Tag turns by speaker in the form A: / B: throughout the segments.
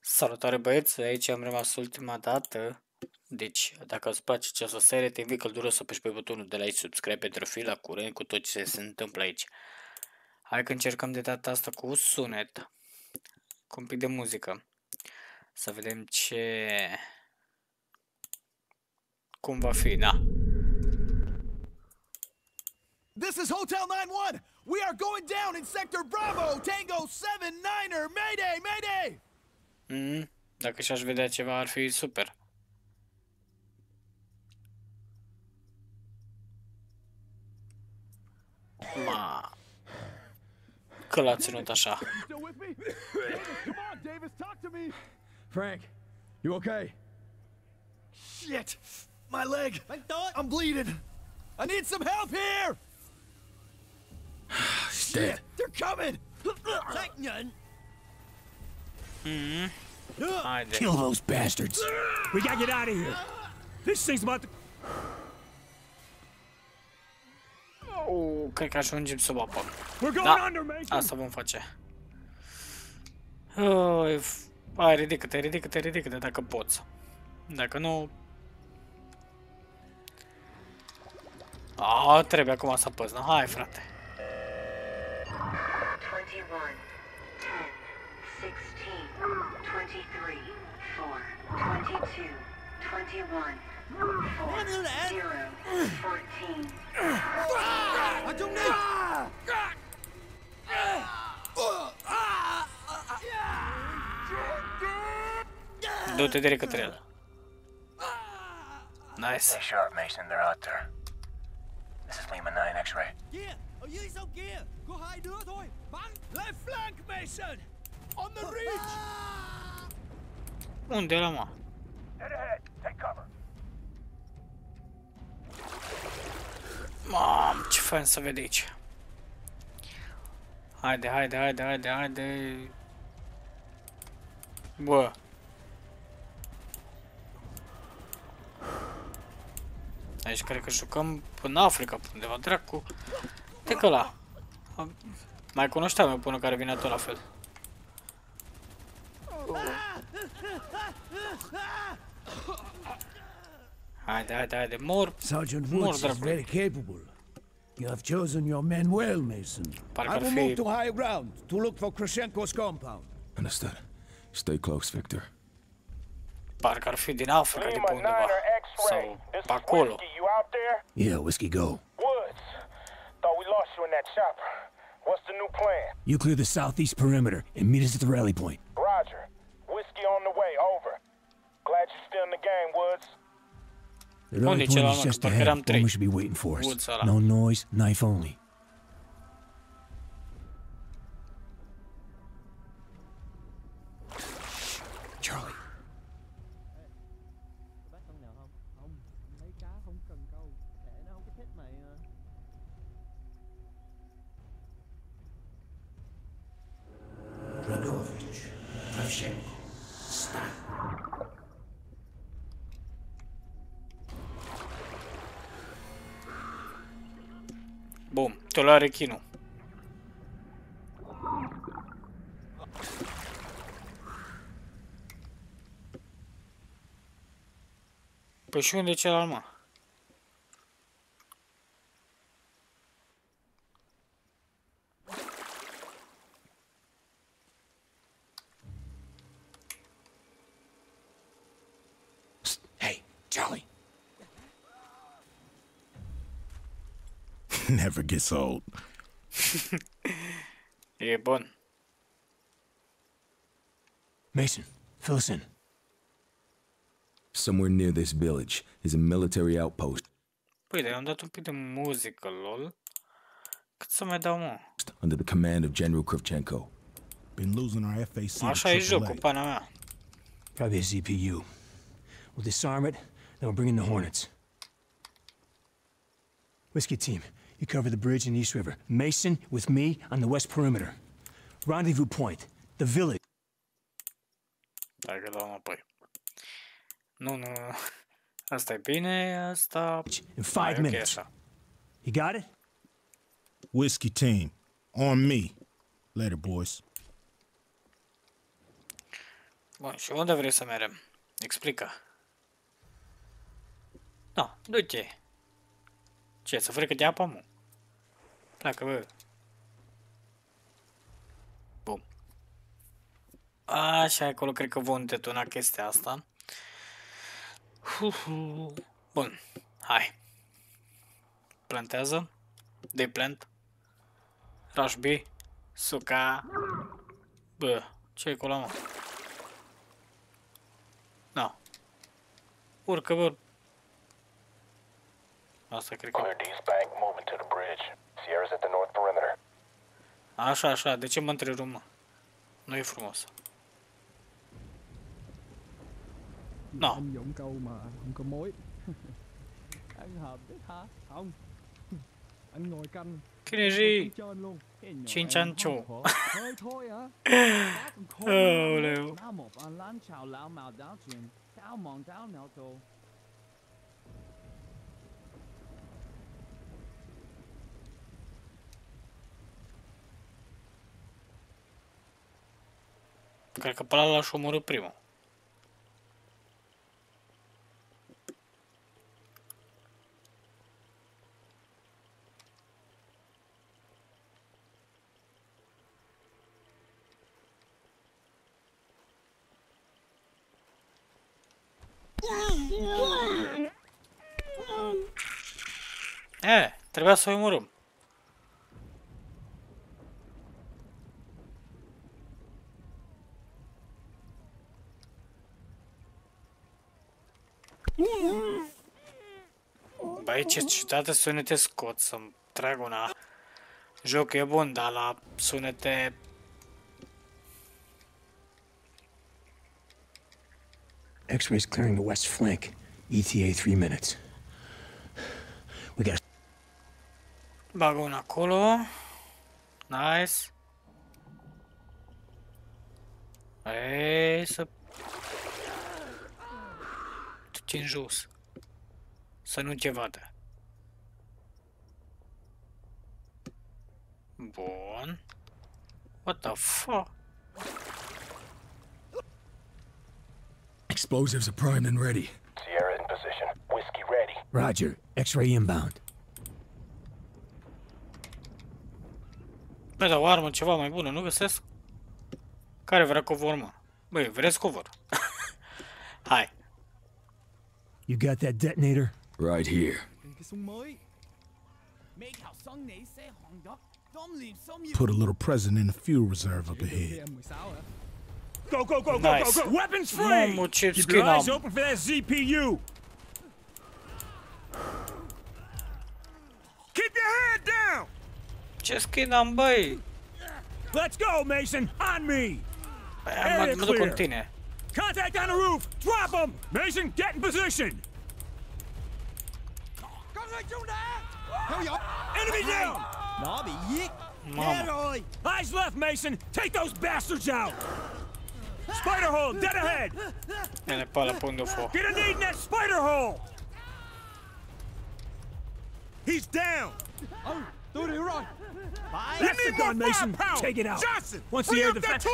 A: Salutare băieți, aici am rămas ultima dată. Deci, dacă îți place această serie, te invit călduros să apeși pe butonul de like, subscribe pentru fi la curent cu tot ce se întâmplă aici. Hai că încercăm de data asta cu sunet, cu un pic de muzică. Să vedem ce... Cum va fi, da.
B: This is Hotel 9-1! We are going down in Sector Bravo! Tango 7-9er! Mayday! Mayday!
A: Mm, dacă și-aș vedea ceva, ar fi super. Ma... Că l-a ținut așa.
B: Still with me? Come on, Davis, talk to me!
C: Frank, you okay?
B: Shit! My leg! I'm bleeding! I need some help here!
C: He's dead.
B: They're coming!
A: Haide.
C: Kill those bastards. We gotta get out of here. This thing's about to.
A: Uh, cred că ajungem sub apă.
C: We're going
A: Da.
C: under, Mason.
A: Asta vom face. Ui, f- Hai, ridică-te, ridică-te, ridică-te dacă poți. Dacă nu... A, trebuie acum să apăs, nu? Hai, frate.
D: 21, 10, 16, 22, 21, 4, 0, 14.
B: I don't need...
A: Du-te direct către el. Nice.
E: Stay sharp, Mason. They're out there. This is Lima 9 X-ray.
B: Oh, gear! Og gi så gear! Gå hej nữa thôi! Bắn! Left flank, Mason! On the ridge!
A: Unde la mă? Mam, ce fain să vede aici. Haide, haide, haide, haide, haide. Bă. Aici cred că jucăm în Africa, pe undeva, dracu. De că la. Mai cunoșteam eu până care vine tot la fel. Haide, haide, haide, mor.
F: Sergeant
A: Mor,
F: Woods is very capable. You have chosen your men well, Mason.
A: Parcă
F: I will
A: fi
F: move to high ground to look for Kravchenko's compound.
C: Understood. Stay close, Victor.
A: Parcă ar fi din Africa de
E: Lima
A: pe
E: 9
A: undeva. Sau pe acolo.
E: You out there?
F: Yeah, whiskey, go.
E: Woods. Thought we lost you in that chopper. What's the new plan?
F: You clear the southeast perimeter and meet us at the rally point.
E: Roger. Whiskey on the way. The
F: rally point is just ahead.
A: trei.
F: Should be waiting for us. No noise, knife only.
A: Bum, te lua rechinul. Păi și unde e celălalt, mă?
F: Psst, Hey, Charlie.
G: Never gets old.
A: E bun.
F: Mason, fill us in.
C: Somewhere near this village is a military outpost
A: Păi, dar i-am dat un pic de muzică, lol. Cât să mai dau, mă?
C: under the command of General Kravchenko.
G: Been losing our FAC. to
A: Așa e jocul,
G: AAA.
A: pana mea.
F: Probably a ZPU. We'll disarm it, then we'll bring in the Hornets. Whiskey team, you cover the bridge in East River. Mason with me on the west perimeter. Rendezvous point, the village.
A: Dacă dau înapoi. Nu, nu. Asta e bine, asta...
F: In five
A: Hai, ok,
F: minutes.
A: așa.
F: You got it?
G: Whiskey team, on me. Later, boys.
A: Bun, și unde vrei să merem? Explică. No, du-te. Ce, să frecă de apă, mă? Pleacă, bă. Bun. Așa, acolo cred că vom detona chestia asta. Huhu. Bun, hai. Plantează. De plant. Rush B. Suca. Bă, ce e acolo, mă? No. Urcă, bă. Asta cred că...
H: Clear D's bank, moving to the bridge. Sierra's at the north perimeter.
A: Așa, așa, de ce mă întrerup, mă? Nu e frumos. No,
D: Anh dụng câu mà không có mối Ăn hợp đấy hả? Không Anh ngồi canh
A: Kineji!
D: cho anh luôn Cái nhỏ
A: Chín
D: em
A: chắn chủ.
D: khổ. Thôi thôi hả? Đá còn
A: Cred că pe ăla l-aș omorâ primul. E, trebuia să-i omorâm. Băi, ce ciudate sunete scot să-mi trag una. Jocul e bun, dar la sunete...
F: X-rays clearing the west flank. ETA three minutes. We got
A: Bag una acolo. Nice. Ei, să... Duci în jos. Să nu te vadă. Bun. What the fuck?
F: explosives are primed and ready.
H: Sierra in position. Whiskey ready.
F: Roger. X-ray inbound.
A: Bă, dar o armă ceva mai bună, nu găsesc? Care vrea cover, mă? Băi, vreți cover? Hai.
F: You got that detonator? Right here.
E: Cái súng mới. Mấy khảo song này sẽ hòn đất. Tóm liền xong nhiều.
C: Put a little present in the fuel reserve up ahead.
G: Go, go, go, go,
A: Nice.
G: go, go! Weapons free!
A: Mamă, ce
G: Keep
A: skin
G: your eyes
A: am.
G: open for that ZPU! Keep your head down!
A: Ce skin am, băi?
G: Let's go, Mason! On me!
A: Băi, am mă, mă duc cu tine.
G: Contact on the roof! Drop him! Mason, get in position!
E: Có người trúng đá. Theo dõi.
G: Enemy down!
E: Nó bị.
A: Mamă.
G: Eyes left, Mason! Take those bastards out! Spider hole, dead ahead!
A: Ele pe ăla pe unde o fă.
G: Get a need in that spider hole! He's down!
E: Ừ, tôi hiểu rồi. Phải.
G: That's the gun, Mason! Take it out!
H: Johnson,
G: Once the air defense...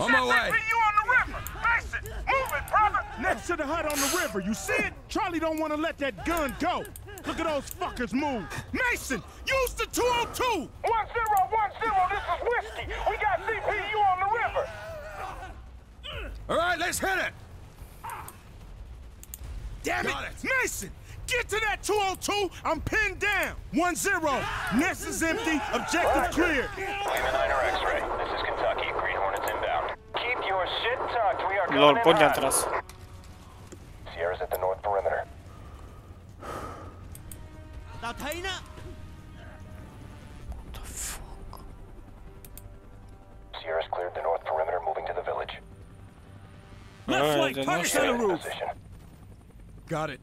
H: On my way. You on the river. Mason, move it, brother.
C: Next to the hut on the river, you see it? Charlie don't want to let that gun go. Look at those fuckers move. Mason, use the 202.
H: One zero, one zero. This is whiskey. We got ZPU on the river.
C: All right, let's hit it.
E: Damn
C: Got it. Mason, get to that 202. I'm pinned down. 1 0. Nest is empty. Objective clear.
H: Lima Niner X-ray. This is Kentucky. Green Hornets inbound. Keep your shit tucked. We are
A: Lol,
H: coming
A: pe
H: in to the village.
G: Left
A: Alright,
G: flank,
A: then
G: target
A: no
G: on the
A: shit.
G: roof!
H: Position.
C: Got it.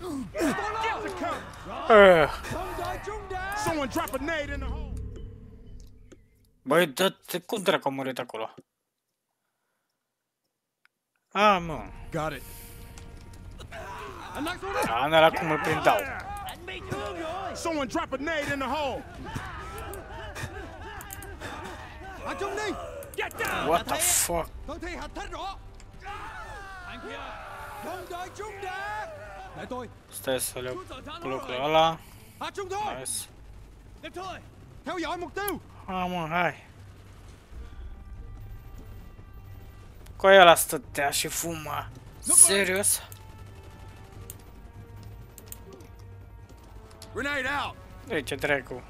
C: Get the cover.
E: Không đợi trúng đá.
C: Someone drop a nade in the hole.
A: Băi, dă-te, cum dracu a murit acolo? A, mă.
C: Got it.
E: Anh đang xuống đi.
A: A, cum îl prindau.
C: Someone drop a nade in the hole.
A: What the fuck?
E: Tôi thi hành thánh rõ
D: Thằng kia
E: Không đợi chúng đã Để tôi
A: Stai să le iau lucrul
E: Grenade out
A: De ce dracu?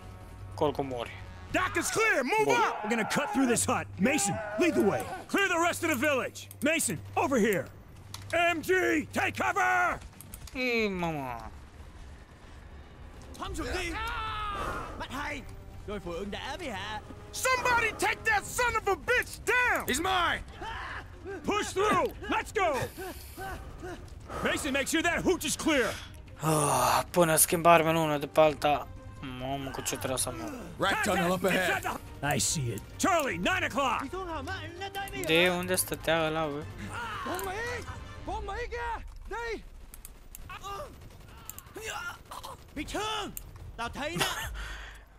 A: Col cu mori.
C: Dock is clear. Move
A: Whoa.
C: up.
F: We're gonna cut through this hut. Mason, lead the way.
G: Clear the rest of the village!
F: Mason, over here.
G: MG, take cover!
A: Ah! Hey, mama.
E: Thăm sụp đi
D: Bắt hay Rồi phụ ưng đã bị hạ
C: Somebody take that son of a bitch down.
E: He's mine
G: Push through! Let's go!
F: Mason, make sure that hooch is clear.
A: Oh, până schimbarme în una după alta. Mamă, cu ce trebuie să merg.
E: Rack tunnel up ahead.
F: I see it.
G: Charlie, 9 o'clock.
A: De unde stătea ăla, bă?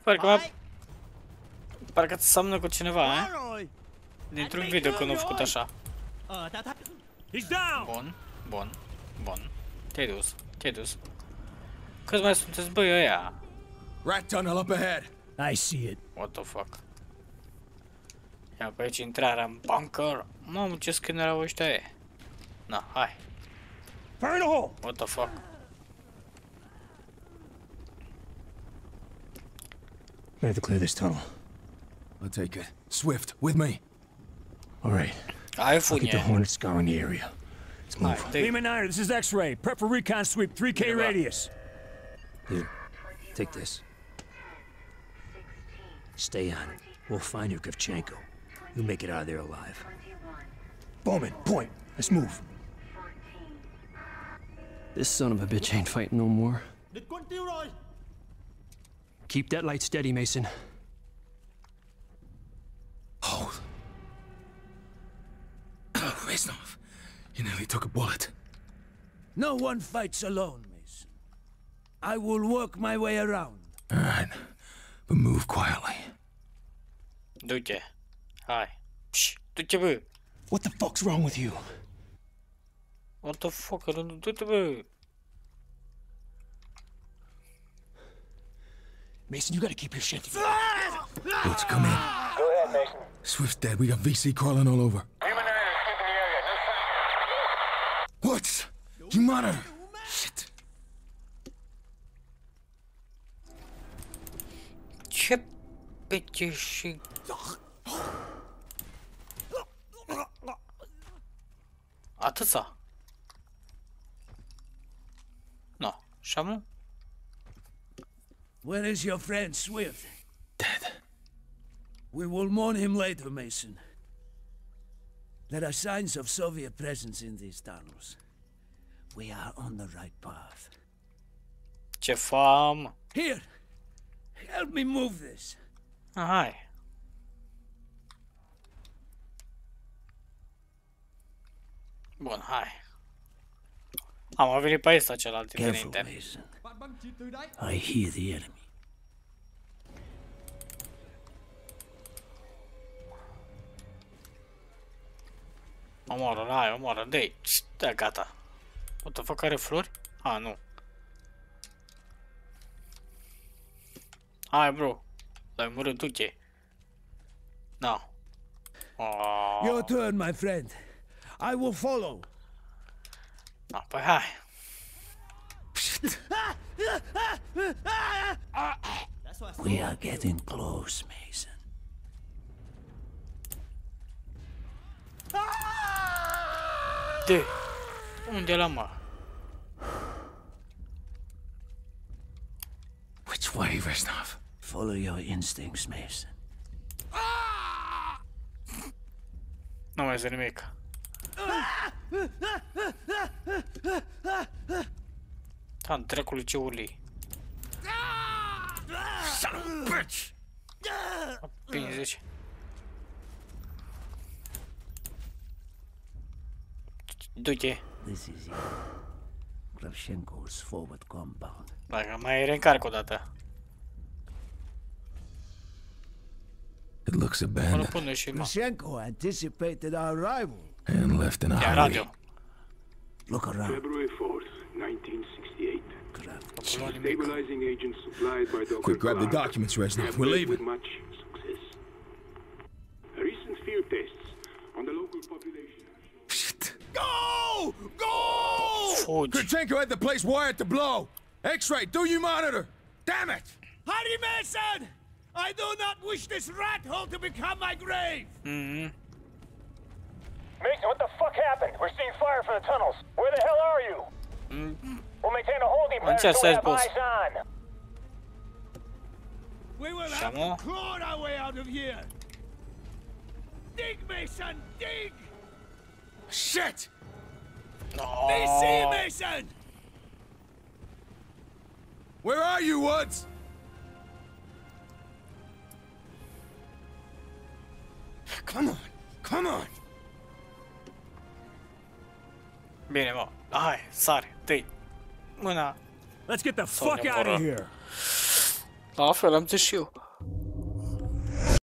A: Parcă
D: m-a...
A: Parcă ți seamănă cu cineva, eh? Dintr-un video când au făcut așa. Bun, bun, bun. Te-ai dus, te-ai dus. Câți mai sunteți băi ăia?
E: Rat tunnel up ahead
F: I see it.
A: What the fuck? Ia pe aici intrarea în bunker. Mamă, ce skin erau ăștia e. Na, hai.
G: Fire in the hole!
A: What the fuck?
F: We have to clear this tunnel.
E: I'll take it Swift, with me
F: All right.
A: Ai
F: I'll get the
A: funie.
F: Hornet scouring the area. Let's
A: Hai,
F: move.
A: te
F: Lima Niner, this is X-ray. Prep for recon sweep. 3K
A: Bine, bă.
F: radius.
I: Here, take this. Stay on it. We'll find your Kravchenko. You make it out of there alive.
J: 21,
F: Bowman, point. Let's move.
I: This son of a bitch ain't fighting no more.
D: Địch quân tiêu rồi
I: Keep that light steady, Mason.
E: Hold Oh, Reznov You nearly took a bullet
B: No one fights alone, Mason. I will work my way around.
E: Alright But move quietly
A: Du-te. Hai. Pș, du-te.
F: What the fuck's wrong with you?
A: What the fuck, Rând, du-te, bă.
F: Mason, you gotta keep your shit together.
E: Let's come in
H: Go ahead, Mason.
E: Swift's dead We got VC crawling all over
H: Human Niners sweeping the area. No sign.
E: What? You monitor Shit
A: Ce pece și... Atâța. No, și am
B: Where is your friend Swift?
E: Dead
B: We will mourn him later, Mason. There are signs of Soviet presence in these tunnels. We are on the right path.
A: Ce fam.
B: Here! Help me move this.
A: Ah, Hai. Bun, hai. Am venit pe ăsta celălalt
B: Careful,
A: înainte.
B: Mason.
E: Bạn bắn chỉ từ đấy
B: I hear the enemy.
A: Omoară, hai, omoară, dă-i. Da, gata. What the fuck, are flori? A, nu. Hai, bro. L-ai omorât tu ce? No. Oh.
B: Your turn, my friend. I will follow.
A: No, păi hai.
B: We are getting close, Mason.
A: De. Unde l-am, mă?
E: Which way, Reznov?
B: Follow your instincts, Mason.
A: Nu mai este nimic. Da, dracului ce urli.
E: Son of a bitch!
A: Bine zici. Du-te.
B: This is it. Kravchenko's forward compound.
A: Dacă mai reîncarc o dată.
E: It looks
A: Mă
E: abandoned
A: pune și
K: anticipated our arrival.
E: and left in a
A: Ia
E: hurry.
A: radio.
K: Look around.
L: February 4th, 1968.
A: Acolo.
L: Stabilizing agents supplied by Dr.
E: Quick, grab the
L: Clarke
E: documents, Reznov.
L: have
E: We're leaving.
L: With much success. Recent field tests on the local population. Shit.
B: Go! Go!
A: Fugi.
E: Kravchenko had the place wired to blow. X-ray, do you monitor? Damn it!
B: Harry Mason! I do not wish this rat hole to become my grave!
A: Mhm.
M: Mason, what the fuck happened? We're seeing fire from the tunnels. Where the hell are you? We'll maintain a holding
A: În ce
M: pattern so we
A: sens,
M: have eyes on.
B: We will
A: Și
B: have
A: amă?
B: to claw our way out of here! Dig, Mason! Dig!
E: Shit!
B: They see you, Mason!
E: Where are you, Woods? Come on, come on!
A: Bine, mă. Hai, sare, tăi. Mâna.
F: Let's get the fuck out of here.
A: La fel am zis și eu.